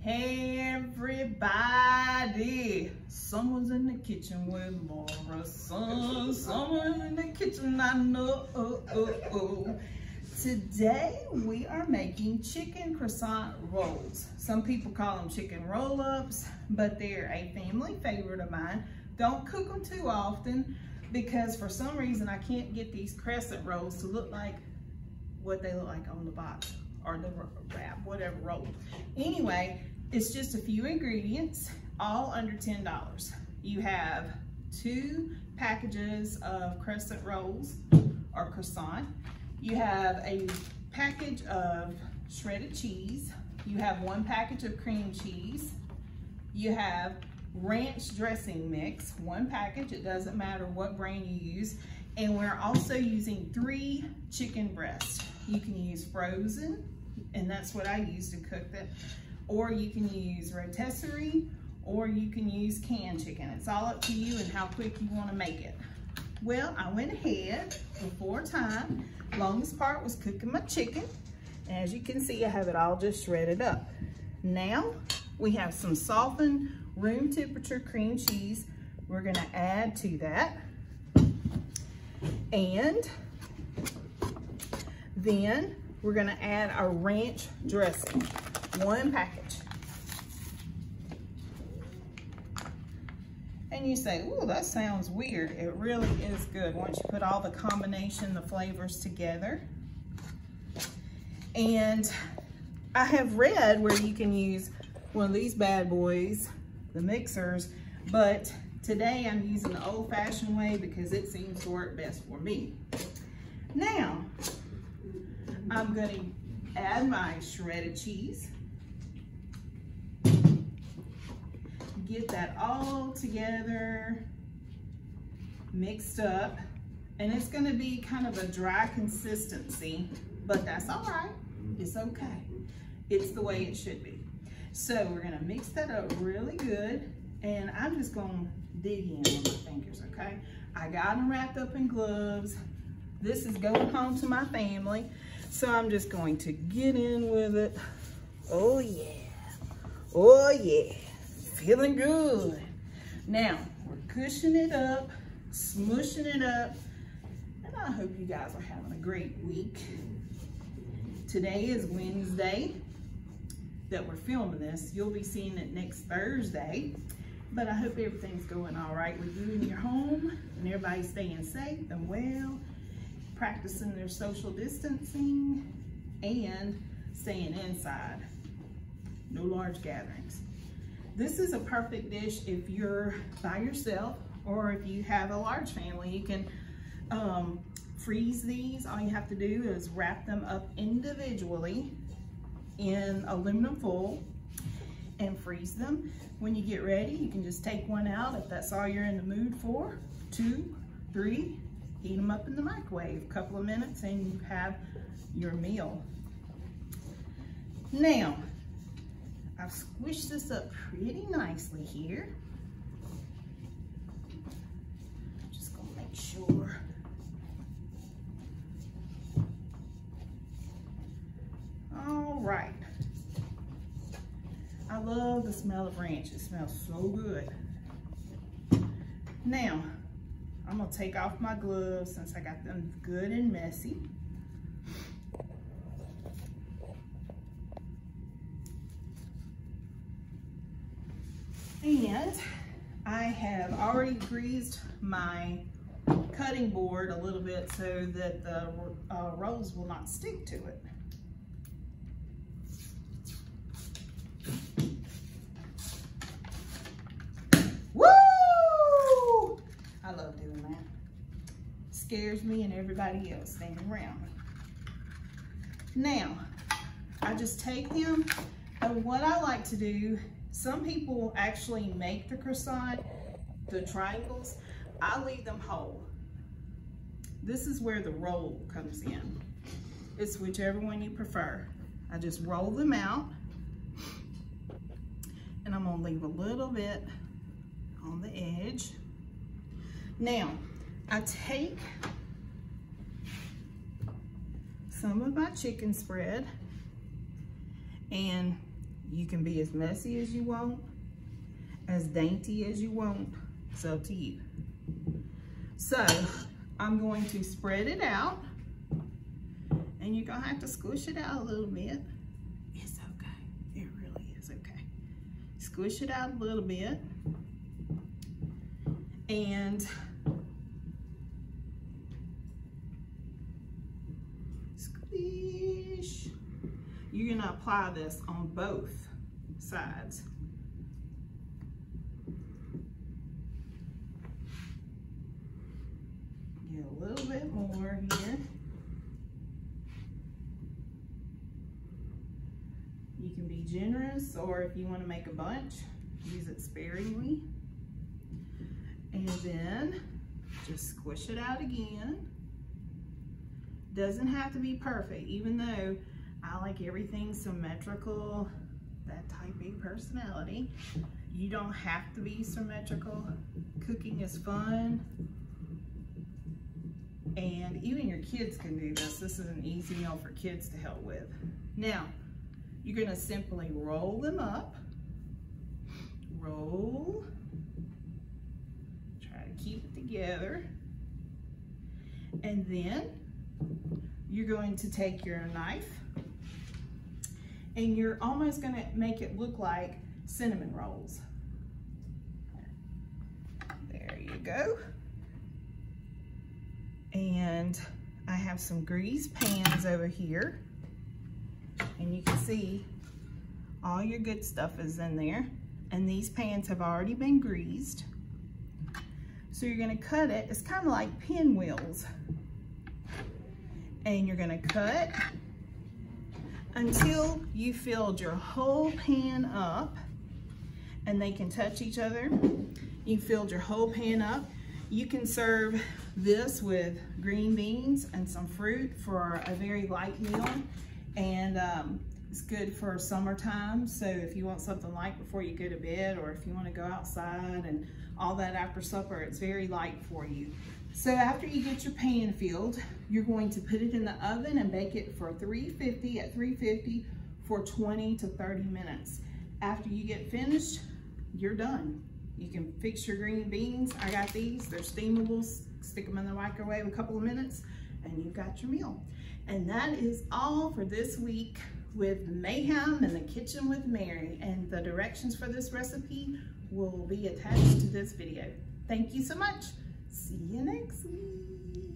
Hey everybody, someone's in the kitchen with Laura Son. Someone in the kitchen, I know. Oh, oh, oh. Today we are making chicken croissant rolls. Some people call them chicken roll-ups, but they're a family favorite of mine. Don't cook them too often because for some reason I can't get these crescent rolls to look like what they look like on the box or the wrap, whatever roll. Anyway, it's just a few ingredients, all under $10. You have two packages of crescent rolls or croissant. You have a package of shredded cheese. You have one package of cream cheese. You have ranch dressing mix, one package. It doesn't matter what brand you use. And we're also using three chicken breasts. You can use frozen, and that's what I use to cook that. Or you can use rotisserie, or you can use canned chicken. It's all up to you and how quick you wanna make it. Well, I went ahead before time. Longest part was cooking my chicken. As you can see, I have it all just shredded up. Now, we have some softened room temperature cream cheese we're gonna add to that. And then we're gonna add our ranch dressing, one package. And you say, ooh, that sounds weird. It really is good once you put all the combination, the flavors together. And I have read where you can use one of these bad boys, the mixers, but today I'm using the old fashioned way because it seems to work best for me. Now, I'm gonna add my shredded cheese. Get that all together, mixed up. And it's gonna be kind of a dry consistency, but that's all right. It's okay. It's the way it should be. So we're gonna mix that up really good. And I'm just gonna dig in with my fingers, okay? I got them wrapped up in gloves. This is going home to my family. So I'm just going to get in with it. Oh yeah, oh yeah, feeling good. Now, we're cushioning it up, smushing it up, and I hope you guys are having a great week. Today is Wednesday that we're filming this. You'll be seeing it next Thursday, but I hope everything's going all right with you in your home and everybody's staying safe and well practicing their social distancing and staying inside. No large gatherings. This is a perfect dish if you're by yourself or if you have a large family. You can um, freeze these. All you have to do is wrap them up individually in aluminum foil and freeze them. When you get ready, you can just take one out if that's all you're in the mood for. Two, three, heat them up in the microwave a couple of minutes and you have your meal. Now, I've squished this up pretty nicely here. Just gonna make sure. All right. I love the smell of ranch. It smells so good. Now, I'm gonna take off my gloves since I got them good and messy. And I have already greased my cutting board a little bit so that the uh, rolls will not stick to it. Scares me and everybody else standing around me. Now, I just take them, and what I like to do, some people actually make the croissant, the triangles, I leave them whole. This is where the roll comes in. It's whichever one you prefer. I just roll them out, and I'm gonna leave a little bit on the edge. Now, I take some of my chicken spread and You can be as messy as you want, as dainty as you want. It's up to you. So I'm going to spread it out and you're gonna have to squish it out a little bit. It's okay, it really is okay. Squish it out a little bit and squish. You're gonna apply this on both sides. Get a little bit more here. You can be generous or if you want to make a bunch, use it sparingly. And then just squish it out again. Doesn't have to be perfect, even though I like everything symmetrical, that type A personality. You don't have to be symmetrical. Cooking is fun. And even your kids can do this. This is an easy meal for kids to help with. Now, you're gonna simply roll them up. Roll. Try to keep it together. And then you're going to take your knife and you're almost gonna make it look like cinnamon rolls. There you go. And I have some grease pans over here. And you can see all your good stuff is in there. And these pans have already been greased. So you're gonna cut it, it's kind of like pinwheels. And you're gonna cut until you filled your whole pan up and they can touch each other. You filled your whole pan up. You can serve this with green beans and some fruit for a very light meal. And um, it's good for summertime. So if you want something light before you go to bed or if you want to go outside and all that after supper, it's very light for you. So after you get your pan filled, you're going to put it in the oven and bake it for 350 at 350 for 20 to 30 minutes. After you get finished, you're done. You can fix your green beans. I got these, they're steamable. Stick them in the microwave a couple of minutes and you've got your meal. And that is all for this week with Mayhem in the Kitchen with Mary. And the directions for this recipe will be attached to this video. Thank you so much. See you next week.